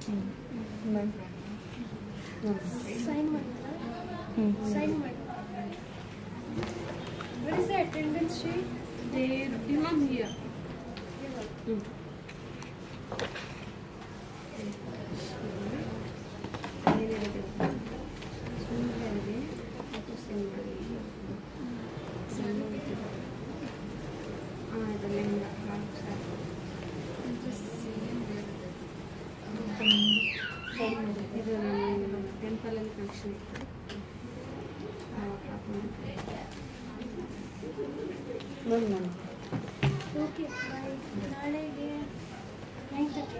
Mm. Mm. Mm. What is the attendance sheet? They, mom here. Hmm. ಇದು ನಮ್ಮ ಟೆಂಪಲಲ್ಲಿ function ಇತ್ತು ma'am ma'am okay bye ನಾಳೆಗೆ nine thirty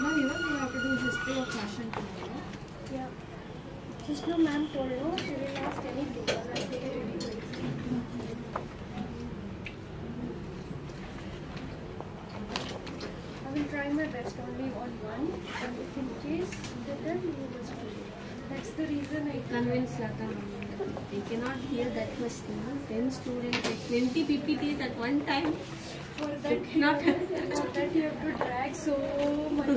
Now you only have to do history of fashion tomorrow. Yeah. Just no ma'am told no, she didn't ask anything. I take it anyway. Try my best only on one, and if in case written, you must That's the reason I convinced Lata They cannot hear that much now. 10 students, 20 PPTs at one time. For that, not, for that you have to drag so much.